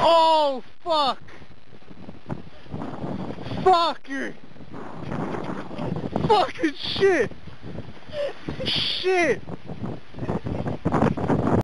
Oh, fuck! Fucker! Fucking shit! Shit!